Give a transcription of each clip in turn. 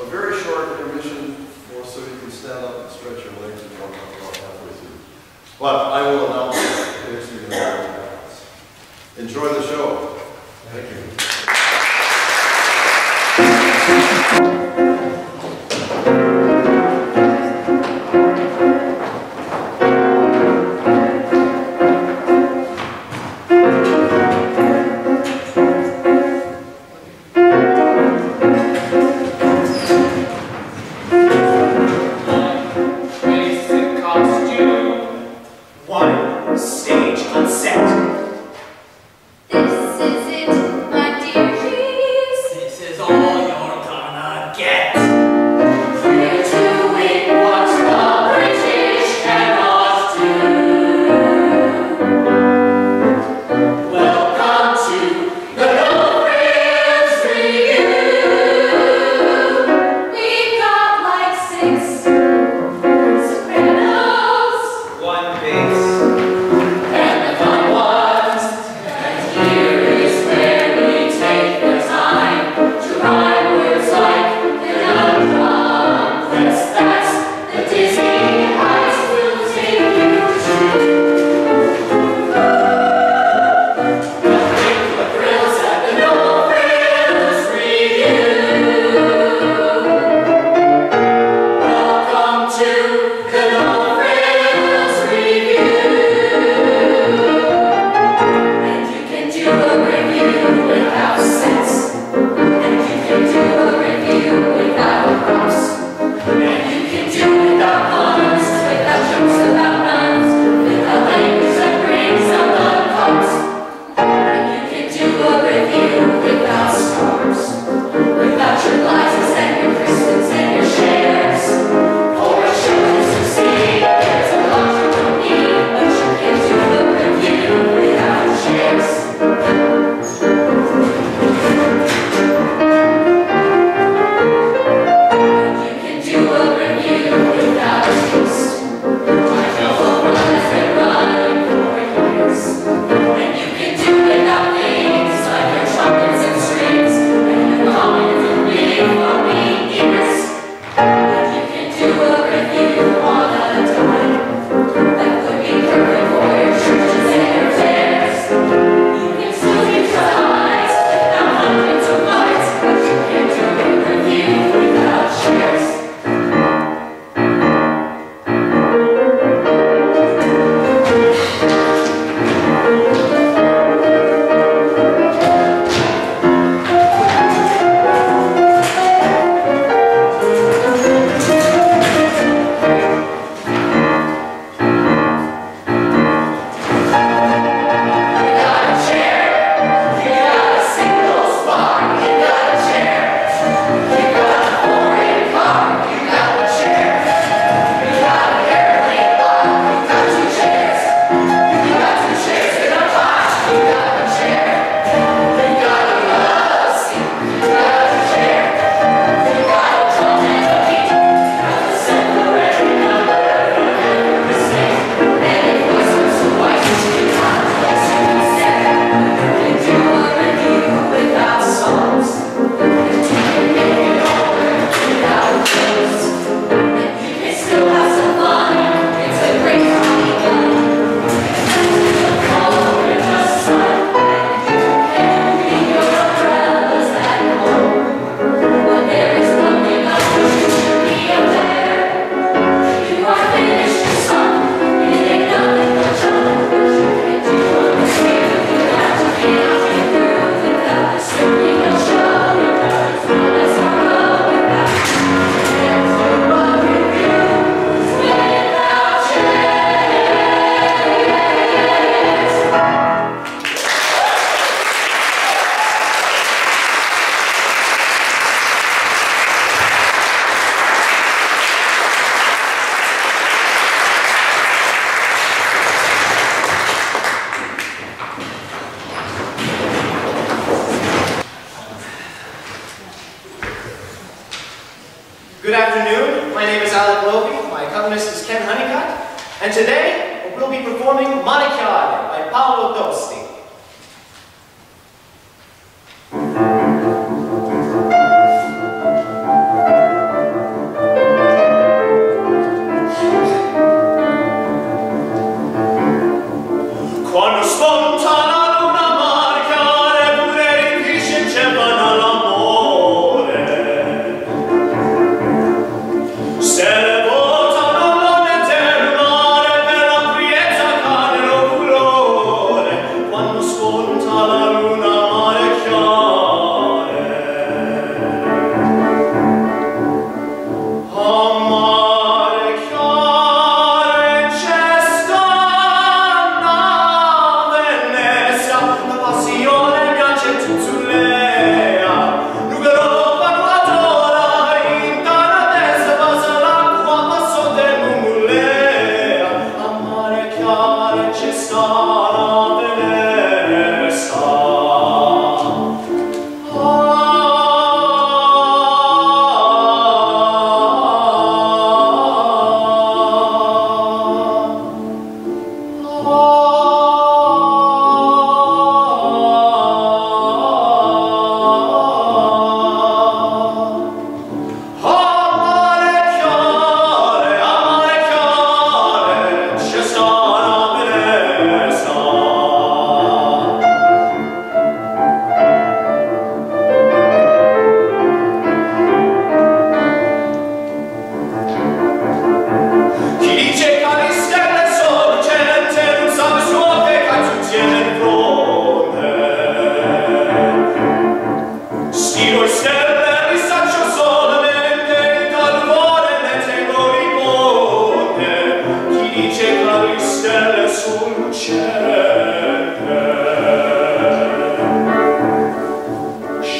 a very short intermission, so you can stand up and stretch your legs and walk up halfway through. But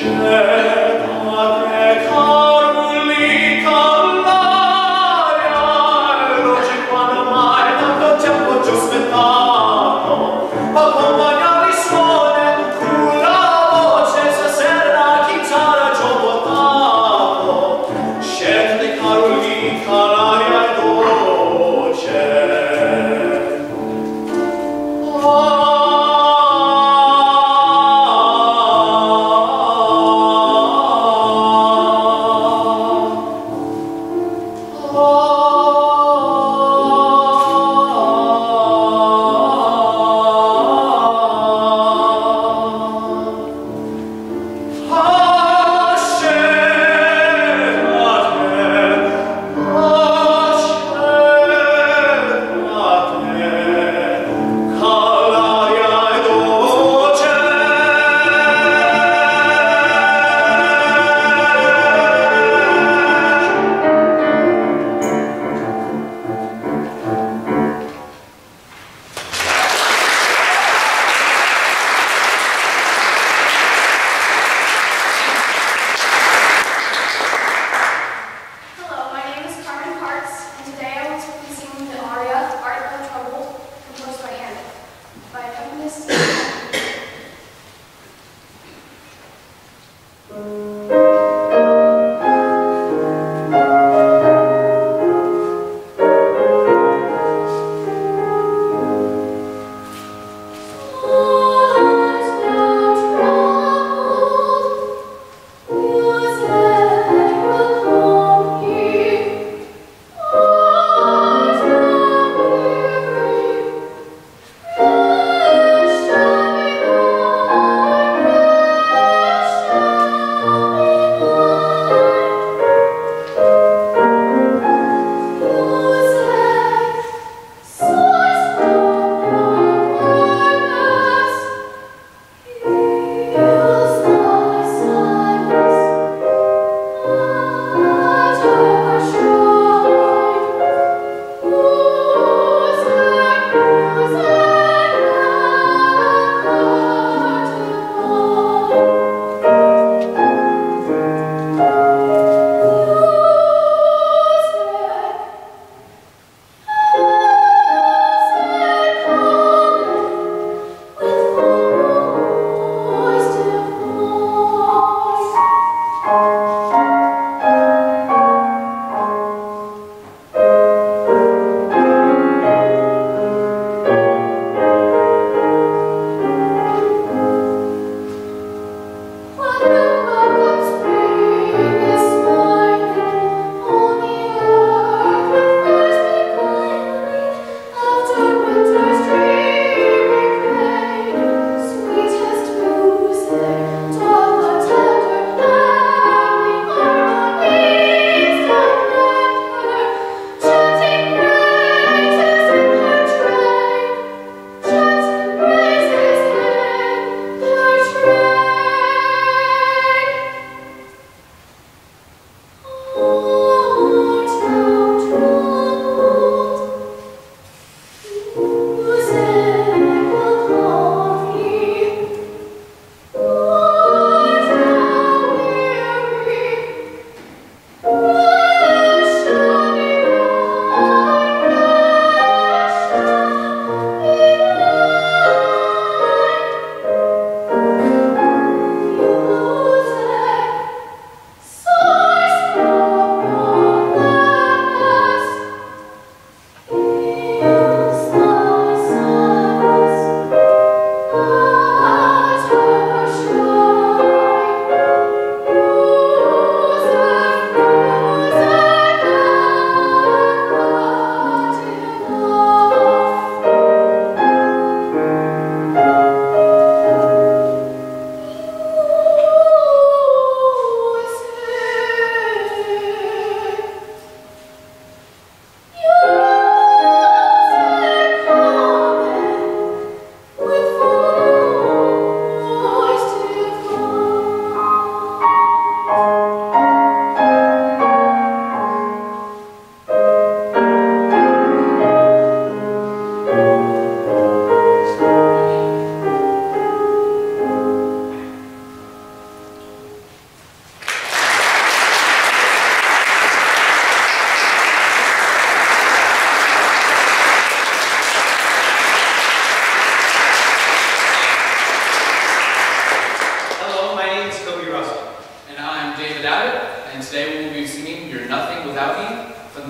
Scetate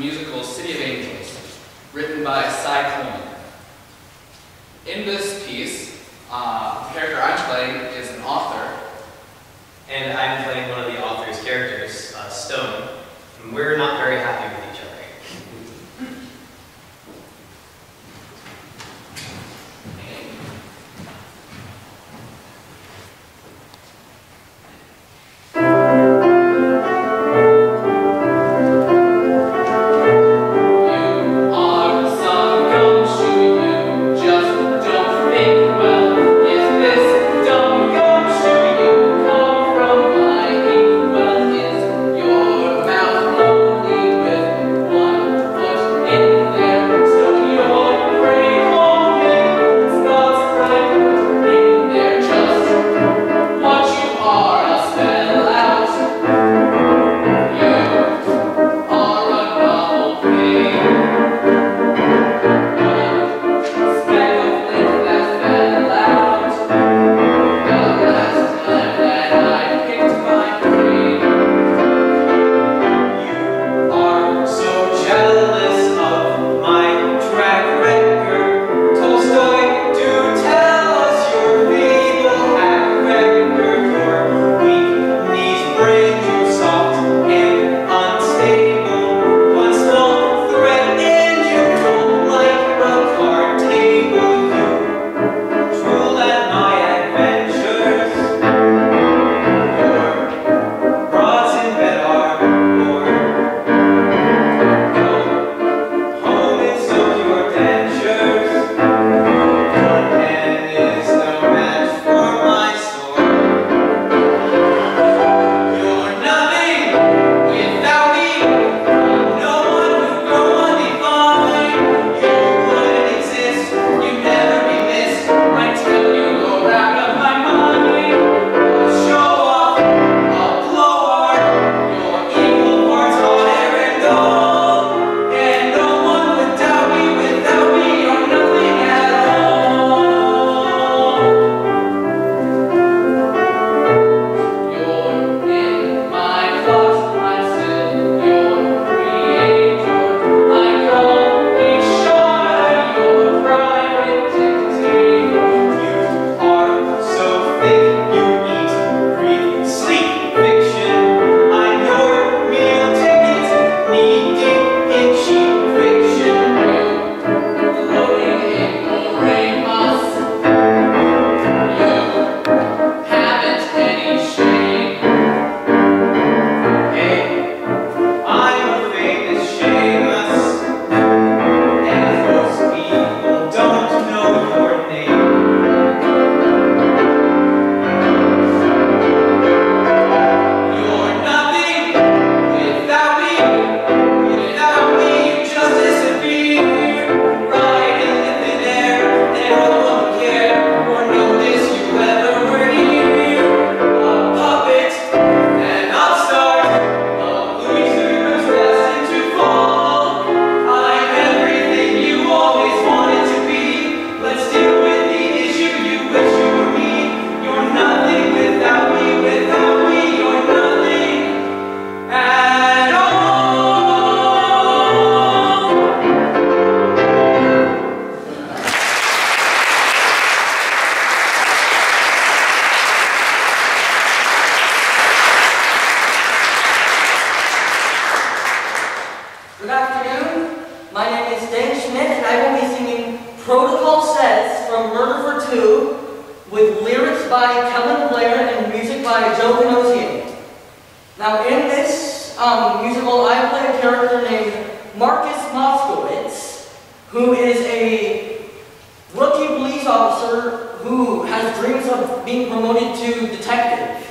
musical City of Angels, written by Cy Coleman. In this piece, uh, named Marcus Moskowitz, who is a rookie police officer who has dreams of being promoted to detective.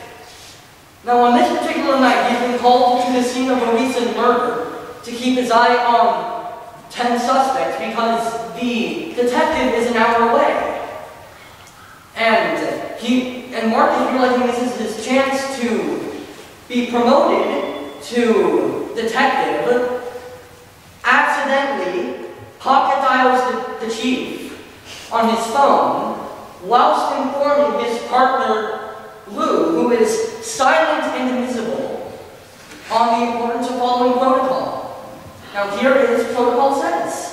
Now on this particular night, he's been called to the scene of a recent murder to keep his eye on 10 suspects because the detective is an hour away. And he and Marcus is realizing this is his chance to be promoted to detective accidentally pocket dials the, the chief on his phone whilst informing his partner Lou, who is silent and invisible, on the importance of following protocol. Now here is protocol sense.